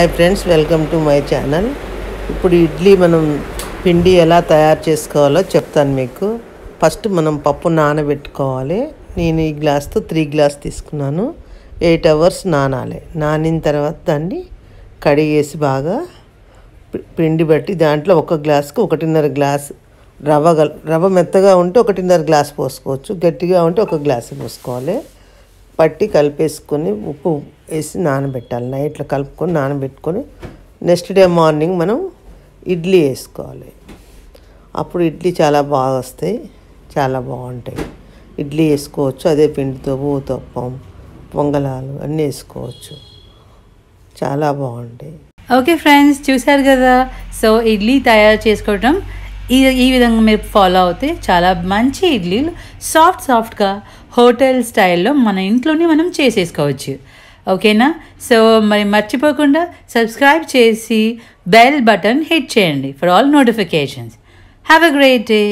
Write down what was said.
Hi friends welcome to my channel ఇప్పుడు ఇడ్లీ మనం పిండి ఎలా తయారు చేసుకోవాలో చెప్తాను మీకు. ఫస్ట్ మనం పప్పు నానబెట్టుకోవాలి. నేను ఈ గ్లాస్తో త్రీ గ్లాస్ తీసుకున్నాను. ఎయిట్ అవర్స్ నానాలి. నానిన తర్వాత దాన్ని కడిగేసి బాగా పిండి బట్టి దాంట్లో ఒక గ్లాస్కి ఒకటిన్నర గ్లాస్ రవ్వ రవ్వ మెత్తగా ఉంటే ఒకటిన్నర గ్లాస్ పోసుకోవచ్చు. గట్టిగా ఉంటే ఒక గ్లాస్ పోసుకోవాలి. పట్టి కలిపేసుకొని ఉప్పు వేసి నానబెట్టాలి. నైట్లో కలుపుకొని నానబెట్టుకొని నెక్స్ట్ డే మార్నింగ్ మనం ఇడ్లీ వేసుకోవాలి. అప్పుడు ఇడ్లీ చాలా బాగా వస్తాయి. చాలా బాగుంటాయి. ఇడ్లీ వేసుకోవచ్చు. అదే పిండితో ఊతప్పం పొంగలాలు అన్నీ వేసుకోవచ్చు. చాలా బాగుంటాయి. ఓకే ఫ్రెండ్స్ చూశారు కదా? సో ఇడ్లీ తయారు చేసుకోవటం ఈ ఈ విధంగా మీరు ఫాలో అవుతే చాలా మంచి ఇడ్లీలు సాఫ్ట్ సాఫ్ట్గా హోటల్ స్టైల్లో మన ఇంట్లోనే మనం చేసేసుకోవచ్చు. ఓకేనా? సో మరి మర్చిపోకుండా సబ్స్క్రైబ్ చేసి బెల్ బటన్ హిట్ చేయండి for all notifications. Have a great day